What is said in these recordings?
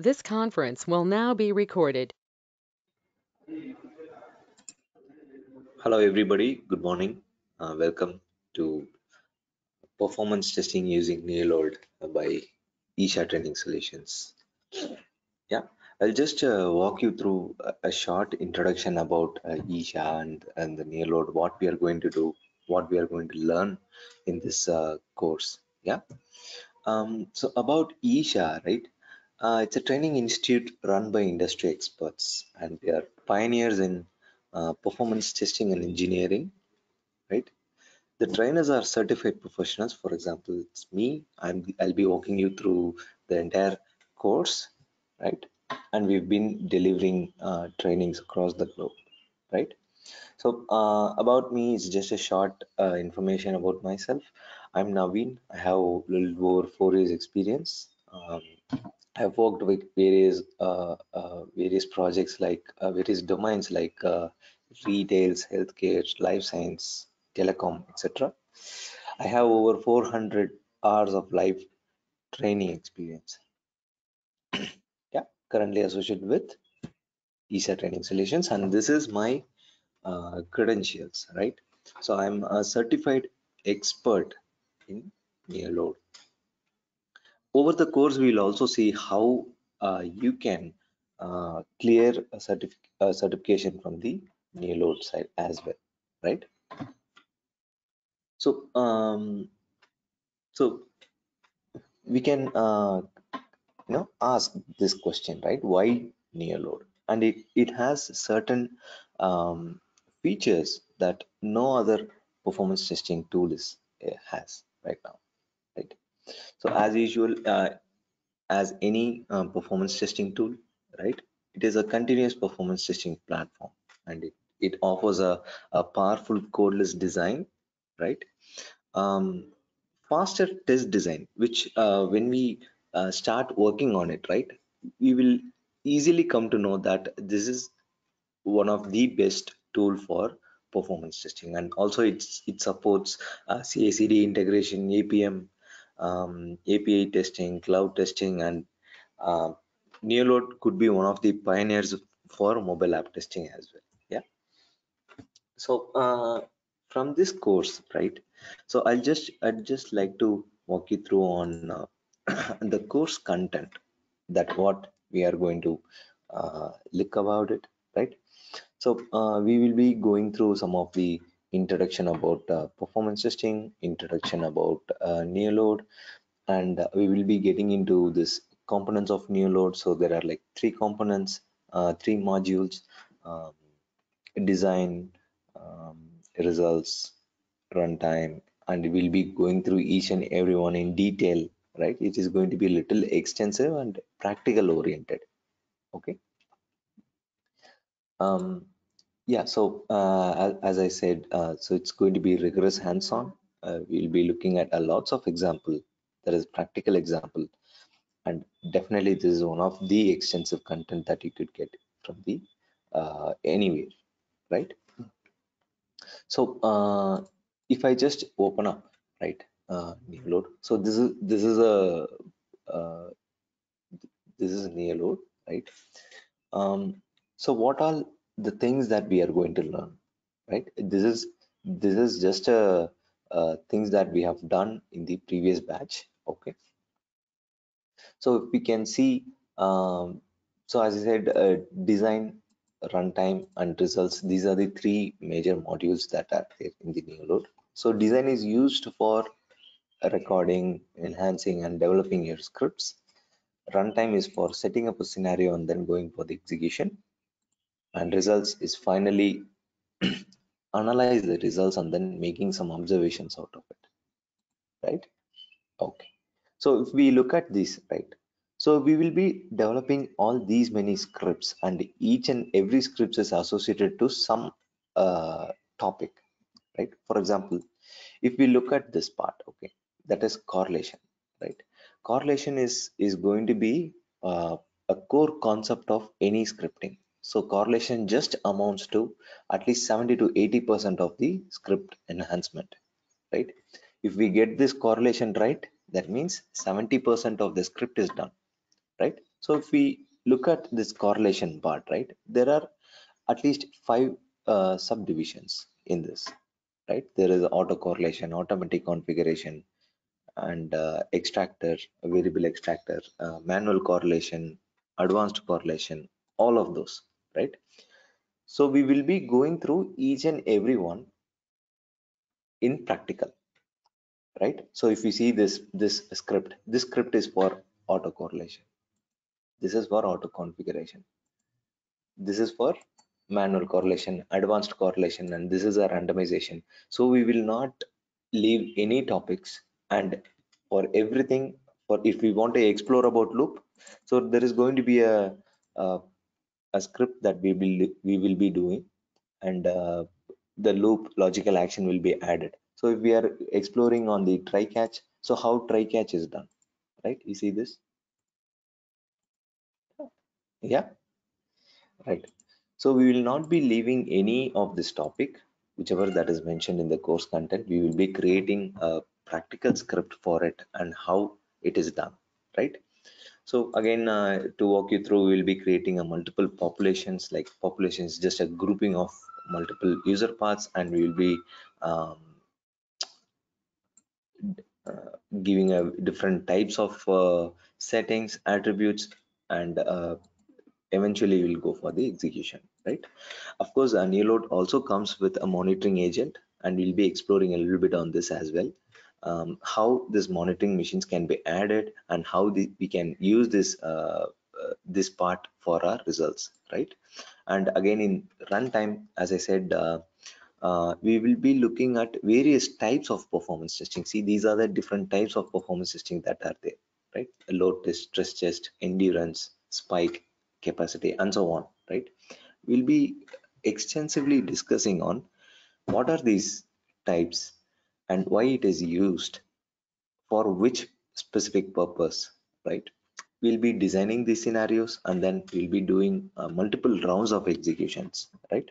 This conference will now be recorded. Hello, everybody. Good morning. Uh, welcome to performance testing using Neoload by Isha Training Solutions. Yeah, I'll just uh, walk you through a, short introduction about uh, Isha and, and the Neoload, what we are going to do, what we are going to learn in this uh, course. Yeah. Um, so about Isha, right? Uh, it's a training institute run by industry experts, and they are pioneers in uh, performance testing and engineering, right? The trainers are certified professionals. For example, it's me. I'm I'll be walking you through the entire course, right? And we've been delivering uh, trainings across the globe, right? So uh, about me is just a short uh, information about myself. I'm Naveen. I have a little over four years experience. Um, I've worked with various uh, uh, various projects like uh, various domains like uh, retails, healthcare, life science, telecom, etc. I have over 400 hours of live training experience. yeah, currently associated with Isha Training Solutions, and this is my uh, credentials, right? So I'm a certified expert in Neoload over the course we will also see how uh, you can uh, clear a, certif a, certification from the Neoload side as well right? So um, so we can uh, you know ask this question right? Why Neoload and it, it has certain um, features that no other performance testing tool is uh, has right now so as usual uh, as any um, performance testing tool right it is a continuous performance testing platform and it, it offers a, a powerful codeless design right? Um, faster test design which uh, when we uh, start working on it right we will easily come to know that this is one of the best tool for performance testing. And also it's it supports uh, CI/CD integration APM um, API testing, cloud testing, and uh, Neoload could be one of the pioneers for mobile app testing as well. Yeah. So uh, from this course, right? So I'll just I'd just like to walk you through on uh, the course content that what we are going to uh, look about it, right? So uh, we will be going through some of the introduction about uh, performance testing, introduction about uh, Neoload, and uh, we will be getting into this components of Neoload. So there are like three components, uh, three modules, um, design, um, results, runtime, and we'll be going through each and every one in detail, right? It is going to be a little extensive and practical oriented. Okay. Um, yeah, so uh, as I said, uh, so it's going to be rigorous hands-on. Uh, we'll be looking at a lots of example. There is practical example, and definitely this is one of the extensive content that you could get from the uh, anywhere, right? So uh, if I just open up, right, uh, Neoload. So this is this is a this is Neoload, right? Um, so what all the things that we are going to learn right? This is this is just a, uh, things that we have done in the previous batch okay? So if we can see um, so as i said uh, design runtime and results these are the three major modules that are in the Neoload so design is used for recording enhancing and developing your scripts. Runtime is for setting up a scenario and then going for the execution and results is finally analyze the results and then making some observations out of it right? Okay. So if we look at this right so we will be developing all these many scripts and each and every script is associated to some uh, topic right? For example if we look at this part okay that is correlation right? Correlation is is going to be uh, a core concept of any scripting so correlation just amounts to at least 70 to 80 percent of the script enhancement right? If we get this correlation right that means 70 percent of the script is done right? So if we look at this correlation part, right, there are at least five uh, subdivisions in this, right? There is auto correlation, automatic configuration, and uh, extractor, variable extractor, uh, manual correlation, advanced correlation, all of those, right? So we will be going through each and every one in practical, right? So if you see this this script, this script is for auto correlation. This is for auto configuration. This is for manual correlation, advanced correlation, and this is a randomization. So we will not leave any topics and for everything for if we want to explore about loop so there is going to be a a, a script that we will we will be doing and uh, the loop logical action will be added. So if we are exploring on the try catch so how try catch is done right? You see this? Yeah? Right. So we will not be leaving any of this topic whichever that is mentioned in the course content. We will be creating a practical script for it and how it is done right so again uh, to walk you through we'll be creating a multiple populations like population is just a grouping of multiple user paths and we will be um, uh, giving a different types of uh, settings attributes and uh, eventually we'll go for the execution right? Of course Neoload also comes with a monitoring agent and we'll be exploring a little bit on this as well um, how this monitoring machines can be added and how the, we can use this uh, uh, this part for our results right? And again in runtime as i said uh, uh, we will be looking at various types of performance testing. See these are the different types of performance testing that are there right? Load test stress test endurance spike capacity and so on right? We'll be extensively discussing on what are these types and why it is used for which specific purpose right? We'll be designing these scenarios and then we'll be doing uh, multiple rounds of executions right?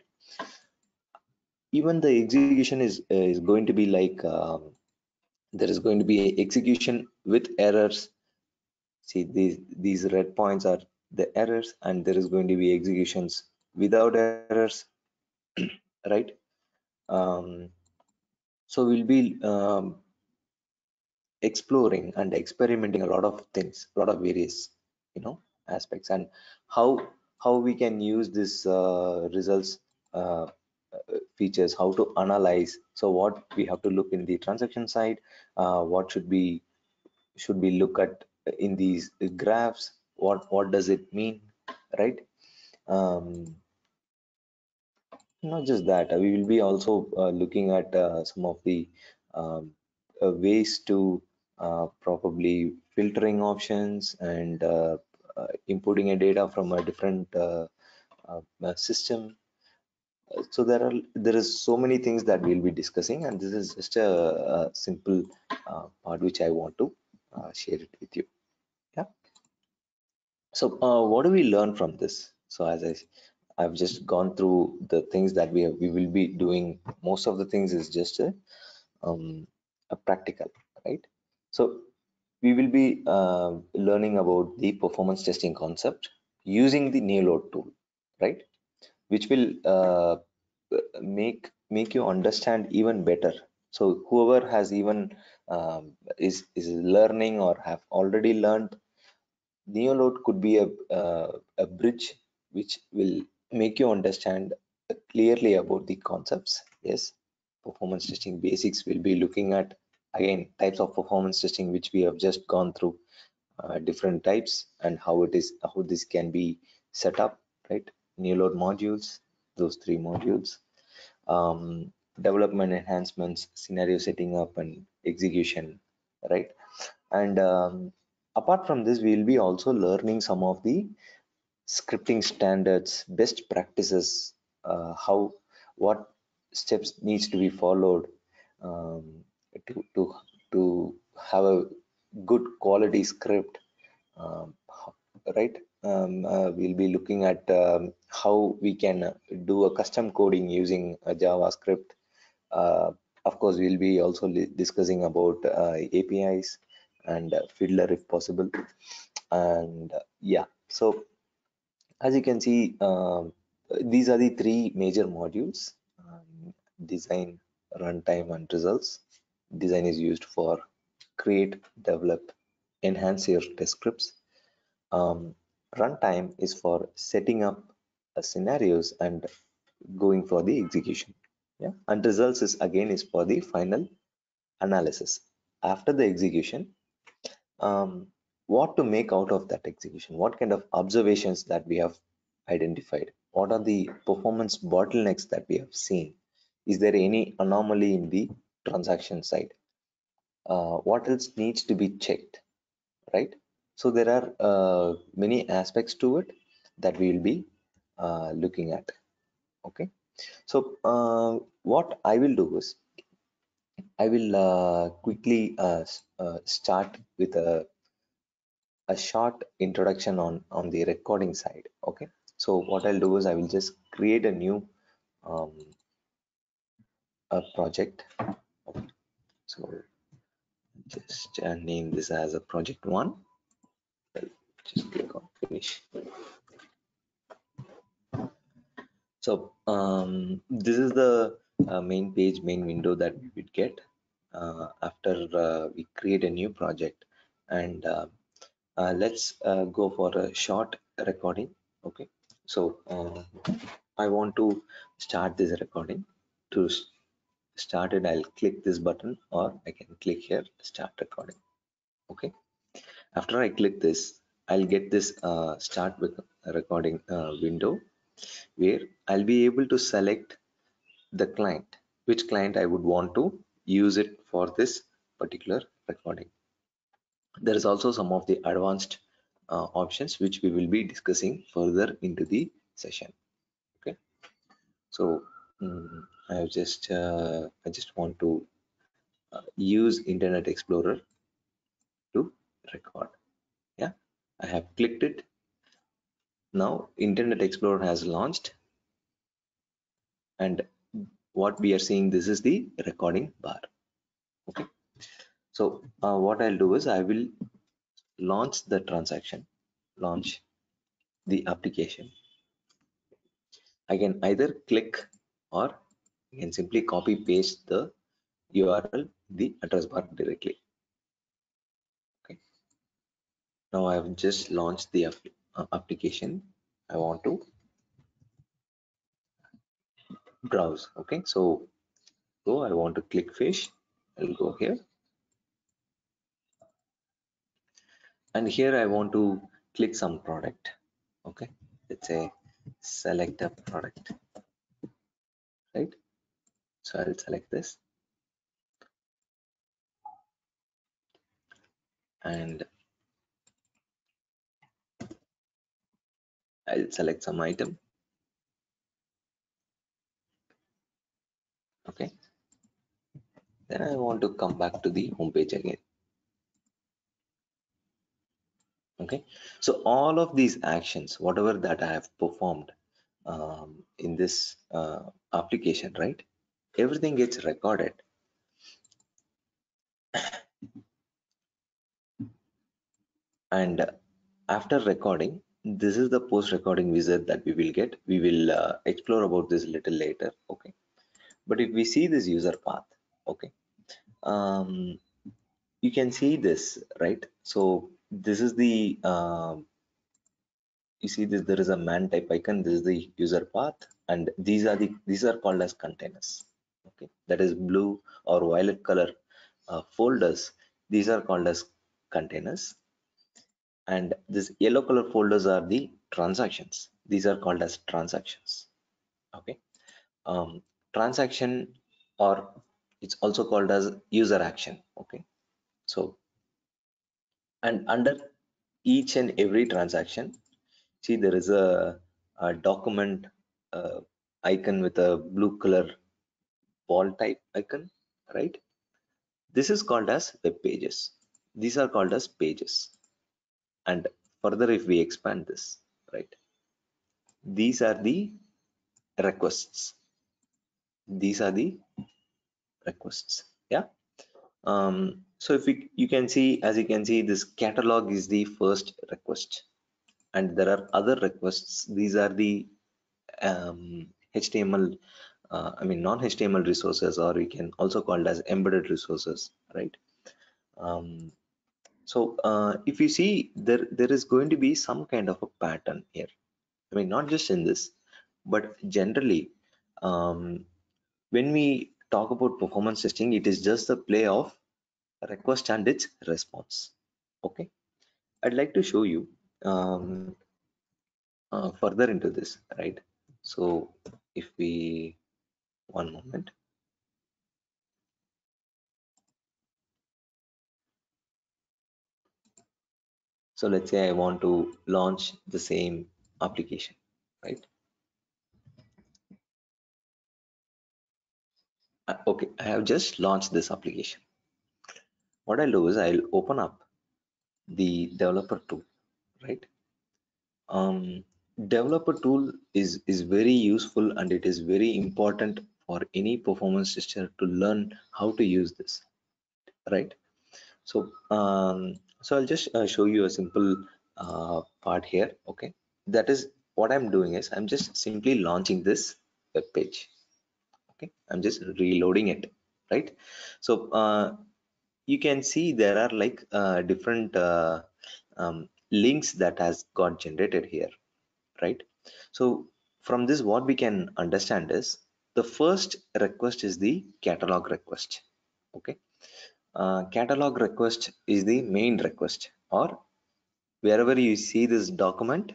Even the execution is is going to be like um, there is going to be execution with errors. See these these red points are the errors and there is going to be executions without errors right? Um, so we'll be um, exploring and experimenting a lot of things a lot of various you know aspects and how how we can use this uh, results uh, features how to analyze. So what we have to look in the transaction side uh, what should be should we look at in these graphs? What what does it mean right? Um, not just that we will be also uh, looking at uh, some of the um, uh, ways to uh, probably filtering options and uh, uh, importing a data from a different system. So there are there is so many things that we'll be discussing and this is just a, a simple part which i want to share it with you. Yeah. So what do we learn from this? So as i I've just gone through the things that we have, we will be doing. Most of the things is just a, um, a practical, right? So we will be uh, learning about the performance testing concept using the Neoload tool, right? Which will uh, make make you understand even better. So whoever has even um, is is learning or have already learned, Neoload could be a uh, a bridge which will make you understand clearly about the concepts. Yes performance testing basics we'll be looking at again types of performance testing which we have just gone through uh, different types and how it is how this can be set up right? Neoload modules those three modules. Um, development enhancements scenario setting up and execution right? And um, apart from this we'll be also learning some of the scripting standards, best practices, uh, how what steps needs to be followed um, to to to have a good quality script, um, right? Um, uh, we'll be looking at um, how we can do a custom coding using a JavaScript. Uh, of course, we'll be also discussing about uh, APIs and Fiddler if possible. And yeah, so as you can see uh, these are the three major modules um, design runtime and results. Design is used for create develop enhance your test scripts. Um, runtime is for setting up uh, scenarios and going for the execution. Yeah and results is again is for the final analysis. After the execution um, what to make out of that execution? What kind of observations that we have identified? What are the performance bottlenecks that we have seen? Is there any anomaly in the transaction side? Uh, what else needs to be checked right? So there are uh, many aspects to it that we will be uh, looking at okay? So uh, what i will do is i will uh, quickly uh, start with a a short introduction on on the recording side okay? So what i'll do is i will just create a new um, a project. Okay. so just uh, name this as a project one. Just click on finish. So um, this is the uh, main page main window that we would get uh, after uh, we create a new project. And uh, uh, let's uh, go for a short recording okay? So i want to start this recording. To start it i'll click this button or i can click here start recording okay? After i click this i'll get this start with recording window where I'll be able to select the client, which client I would want to use it for this particular recording. There is also some of the advanced uh, options which we will be discussing further into the session. Okay, so um, I have just uh, I just want to uh, use Internet Explorer to record. Yeah, I have clicked it. Now internet explorer has launched. And what we are seeing this is the recording bar. Okay so uh, what i'll do is i will launch the transaction launch the application. I can either click or I can simply copy paste the url the address bar directly. Okay. Now i have just launched the uh, application. I want to browse. Okay. So so I want to click fish. I'll go here and here I want to click some product okay let's say select a product right so I'll select this and I'll select some item. Okay. Then I want to come back to the home page again. Okay. So all of these actions, whatever that I have performed um, in this uh, application, right? Everything gets recorded. and after recording, this is the post recording wizard that we will get we will uh, explore about this little later okay but if we see this user path okay um, you can see this right so this is the uh, you see this there is a man type icon this is the user path and these are the these are called as containers. Okay that is blue or violet color uh, folders. These are called as containers. And this yellow color folders are the transactions. These are called as transactions. Okay um, transaction or it's also called as user action. Okay so and under each and every transaction see there is a, a document uh, icon with a blue color ball type icon right? This is called as web pages. These are called as pages. And further if we expand this right these are the requests. These are the requests yeah? Um, so if we, you can see as you can see this catalog is the first request. And there are other requests. These are the um, html uh, i mean non html resources or we can also call it as embedded resources right? Um, so uh, if you see there there is going to be some kind of a pattern here. I mean not just in this but generally um, when we talk about performance testing it is just the play of request and its response. Okay? I'd like to show you um, uh, further into this right? So if we one moment. So let's say i want to launch the same application right? Uh, okay i have just launched this application what i'll do is i'll open up the developer tool right? Um developer tool is is very useful and it is very important for any performance tester to learn how to use this right? So um so i'll just uh, show you a simple uh, part here okay? That is what i'm doing is i'm just simply launching this web page okay? I'm just reloading it right? So uh, you can see there are like uh, different uh, um, links that has got generated here right? So from this what we can understand is the first request is the catalog request okay? Uh, catalog request is the main request or wherever you see this document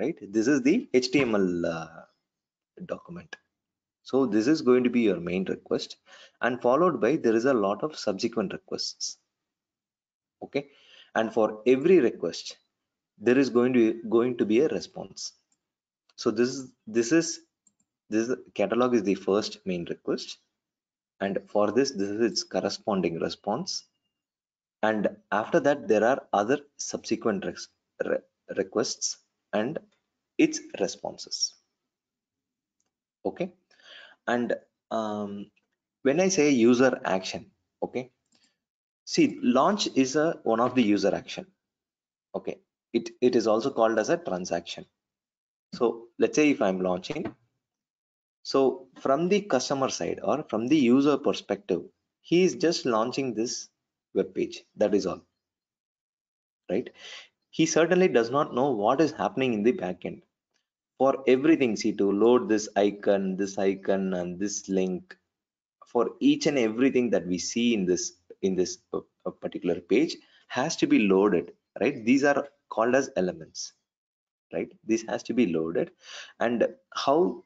right? This is the html uh, document so this is going to be your main request and followed by there is a lot of subsequent requests. Okay? And for every request there is going to going to be a response. So this is this is this catalog is the first main request. And for this this is its corresponding response. And after that there are other subsequent re requests and its responses. Okay and um, when i say user action okay? See launch is a one of the user action okay? It it is also called as a transaction. So let's say if i'm launching. So from the customer side or from the user perspective he is just launching this web page. That is all. Right? He certainly does not know what is happening in the backend for everything see to load this icon this icon and this link for each and everything that we see in this in this uh, particular page has to be loaded right? These are called as elements right? This has to be loaded. And how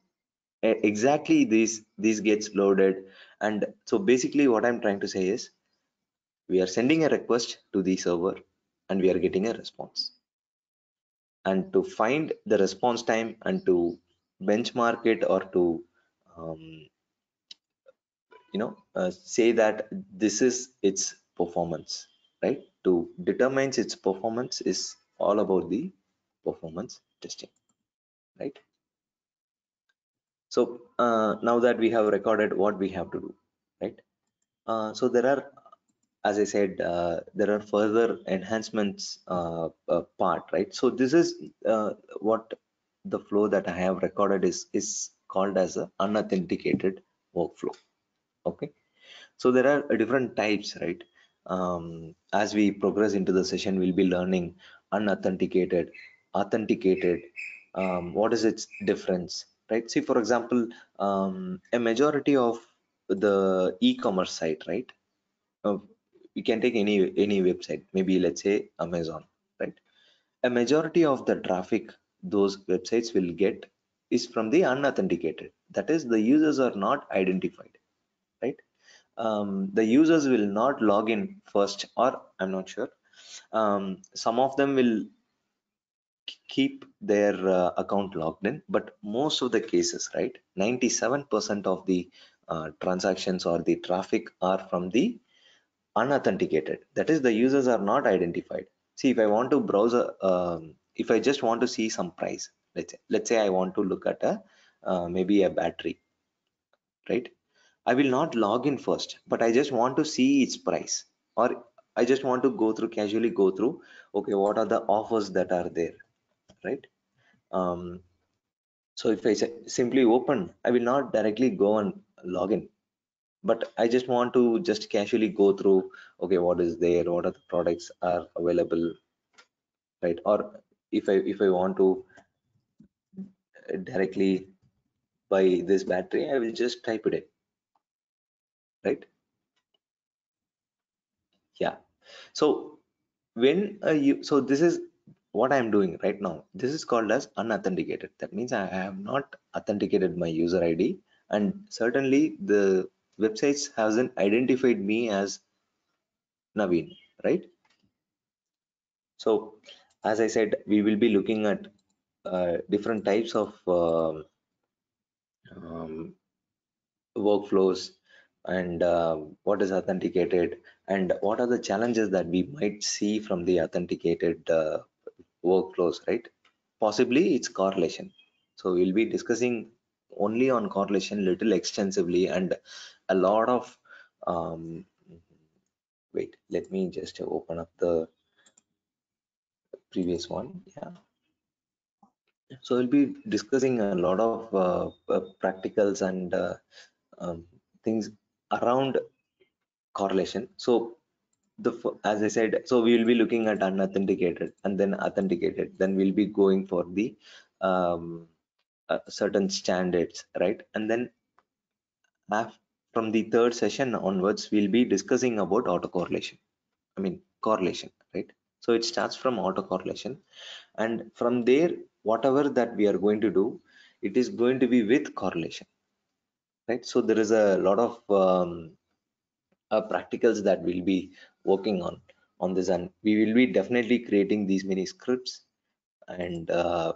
exactly this this gets loaded? And so basically what i'm trying to say is we are sending a request to the server and we are getting a response and to find the response time and to benchmark it or to um, you know uh, say that this is its performance right? To determines its performance is all about the performance testing right? So uh, now that we have recorded what we have to do right? Uh, so there are as i said uh, there are further enhancements uh, uh, part right? So this is uh, what the flow that i have recorded is is called as an unauthenticated workflow okay? So there are different types right? Um, as we progress into the session we'll be learning unauthenticated authenticated um, what is its difference right? See for example um, a majority of the e-commerce site right? Uh, we can take any any website maybe let's say amazon right? A majority of the traffic those websites will get is from the unauthenticated. That is the users are not identified right? Um, the users will not log in first or i'm not sure. Um, some of them will keep their uh, account logged in but most of the cases right 97% of the uh, transactions or the traffic are from the unauthenticated. That is the users are not identified. See if i want to browse a, um, if i just want to see some price let's say let's say i want to look at a uh, maybe a battery right? I will not log in first but i just want to see its price. Or i just want to go through casually go through okay what are the offers that are there right? Um, so if i simply open i will not directly go and log in but i just want to just casually go through okay what is there? What are the products are available right? Or if i if i want to directly buy this battery i will just type it in right? Yeah. So when uh, you so this is what i'm doing right now. This is called as unauthenticated. That means i have not authenticated my user id and certainly the websites hasn't identified me as naveen right? So as i said we will be looking at uh, different types of uh, um, workflows and uh, what is authenticated and what are the challenges that we might see from the authenticated uh, workflows right? Possibly it's correlation. So we'll be discussing only on correlation little extensively and a lot of um, wait let me just open up the previous one yeah. So we'll be discussing a lot of uh, uh, practicals and uh, um, things around correlation. So the as i said so we will be looking at unauthenticated and then authenticated. Then we'll be going for the um, uh, certain standards right? And then from the third session onwards we'll be discussing about autocorrelation. I mean correlation right? So it starts from autocorrelation. And from there whatever that we are going to do it is going to be with correlation right? So there is a lot of um, uh, practicals that we'll be working on on this. And we will be definitely creating these many scripts. And uh,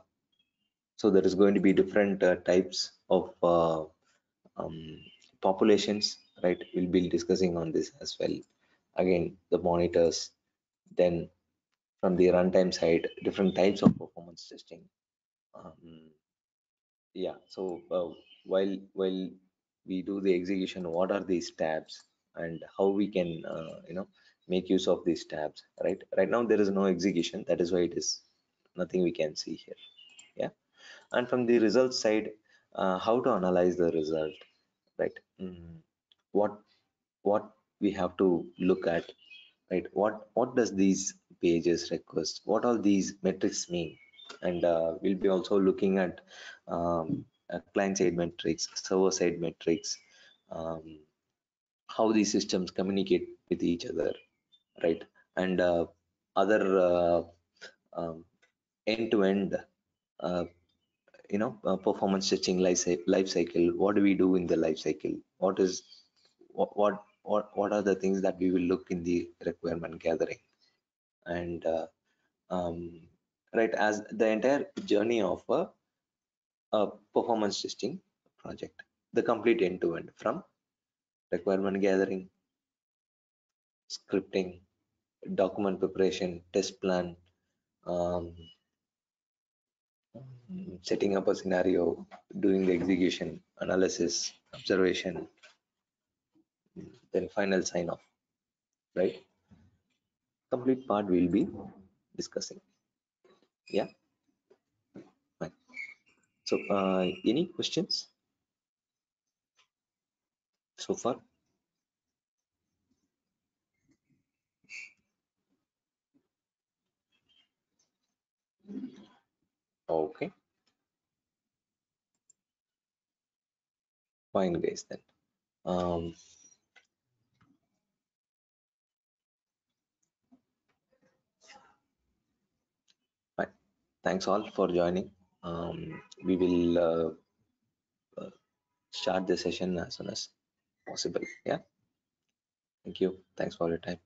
so there is going to be different uh, types of uh, um, populations right we'll be discussing on this as well. Again the monitors then from the runtime side different types of performance testing. Um, yeah so uh, while while we do the execution what are these tabs and how we can uh, you know make use of these tabs right? Right now there is no execution. That is why it is nothing we can see here. Yeah? And from the result side uh, how to analyze the result right? Mm, what what we have to look at right? What what does these pages request? What all these metrics mean? And uh, we'll be also looking at um, client side metrics server side metrics um, how these systems communicate with each other right? And uh, other uh, um, end-to-end uh, you know uh, performance testing life, life cycle. What do we do in the life cycle? What is what, what what are the things that we will look in the requirement gathering? And uh, um, right as the entire journey of a, a performance testing project the complete end-to-end from requirement gathering scripting document preparation test plan um, setting up a scenario doing the execution analysis observation then final sign off right? Complete part we'll be discussing. Yeah? So uh, any questions? So far okay. Fine guys then. Um fine. Thanks all for joining. Um we will uh, uh, start the session as soon as possible. Yeah? Thank you. Thanks for your time